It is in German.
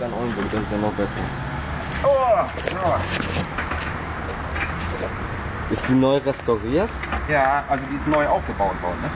wird, das ist ja noch besser. Oh, so. Ist die neu restauriert? Ja, also die ist neu aufgebaut worden. Ne?